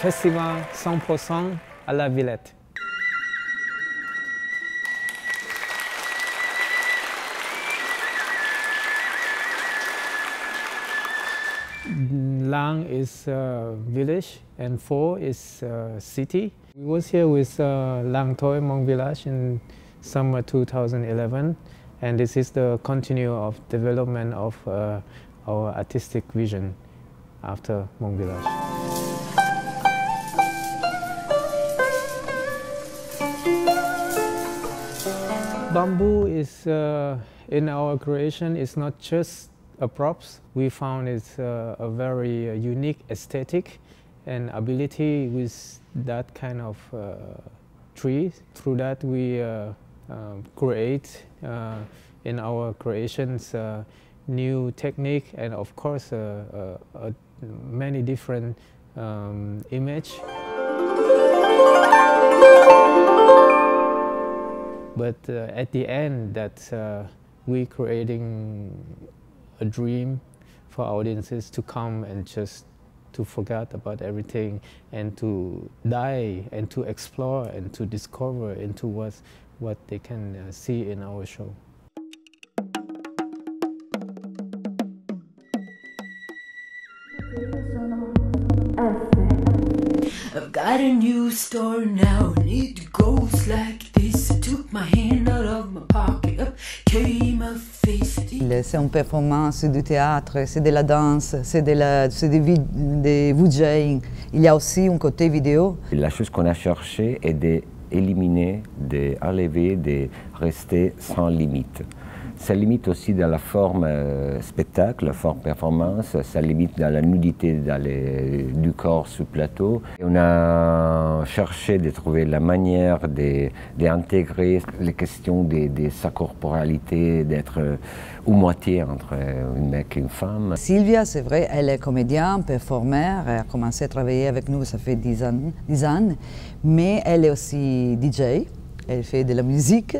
festival 100% à la Villette. Lang is uh, village and Pho is uh, city. We was here with uh, Lang Toi Hmong Village in summer 2011 and this is the continue of development of uh, our artistic vision after Hmong Village. Bamboo is uh, in our creation It's not just a props. We found it's uh, a very uh, unique aesthetic and ability with that kind of uh, tree. Through that we uh, um, create uh, in our creations new technique and of course many different um, image. But uh, at the end, that uh, we creating a dream for audiences to come and just to forget about everything and to die and to explore and to discover into what, what they can uh, see in our show. I've got a new store now, C'est une performance du théâtre, c'est de la danse, c'est de la, c'est des, des VJing. Il y a aussi un côté vidéo. La chose qu'on a cherché est d'éliminer, d'enlever, de rester sans limite. Ça limite aussi dans la forme euh, spectacle, la forme performance, ça limite dans la nudité dans les- du corps sous plateau. On a cherché de trouver la manière d'intégrer les questions de, de sa corporalité, d'être euh, ou moitié entre un mec et une femme. Sylvia, c'est vrai, elle est comédienne, performeur, elle a commencé à travailler avec nous, ça fait 10 ans, 10 ans, mais elle est aussi DJ, elle fait de la musique.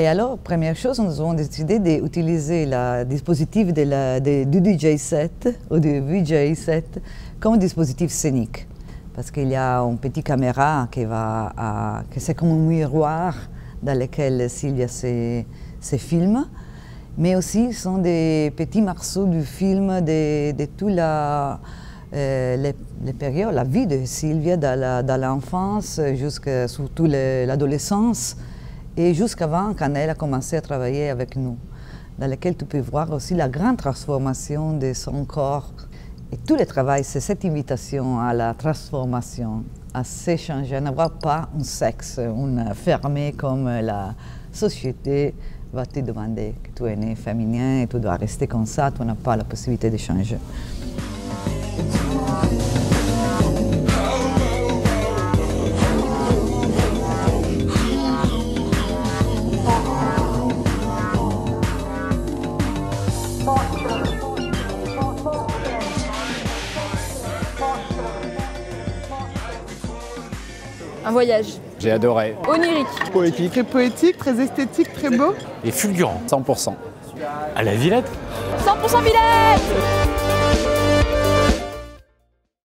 Et alors, première chose, nous avons décidé d'utiliser le dispositif du DJ set ou du VJ set comme dispositif scénique. Parce qu'il y a une petite caméra qui va à- que c'est comme un miroir dans lequel Sylvia se, filme mais aussi ce sont des petits morceaux du film de, de toute la, euh, les, les périodes, la vie de Sylvia dans l'enfance, jusqu'à surtout le- l'adolescence, et jusqu'avant quand elle a commencé à travailler avec nous, dans lequel tu peux voir aussi la grande transformation de son corps. Et tout le travail, c'est cette invitation à la transformation, à s'échanger, à n'avoir pas un sexe, un fermé comme la société va te demander que tu es né féminin et tu dois rester comme ça, tu n'as pas la possibilité de changer. Un voyage J'ai adoré. onirique. Poétique. Très poétique, très esthétique, très beau. Et fulgurant, 100%. À la Villette 100% Villette